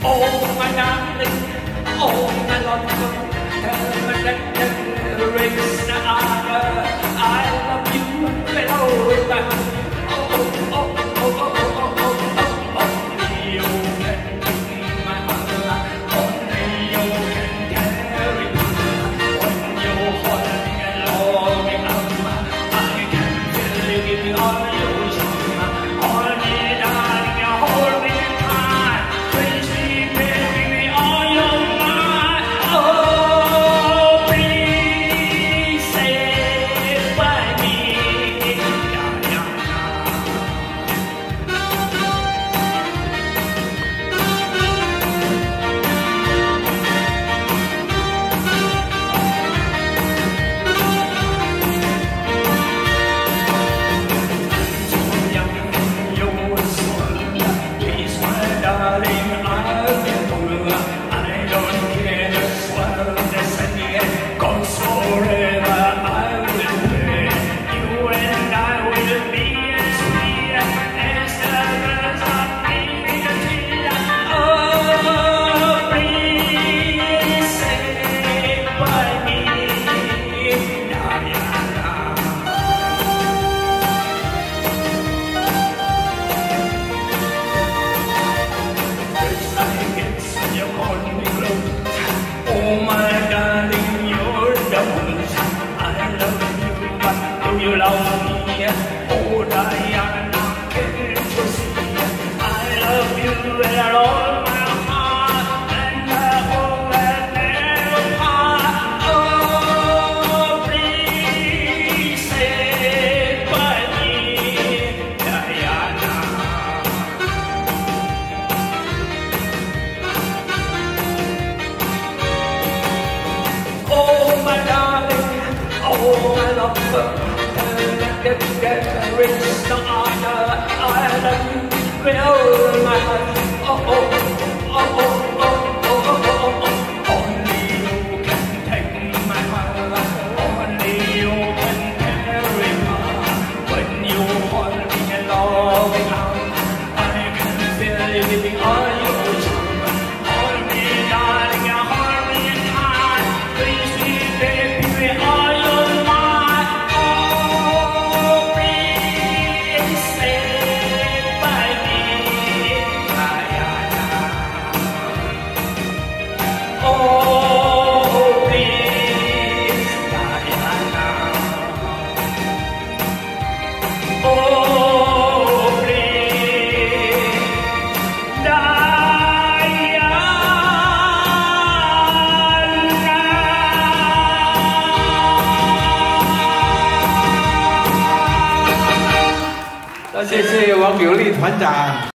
Oh, my darling, oh, my love, heaven and race, I, I darling. Get, get rich I Ireland, build my house. 谢谢王永利团长。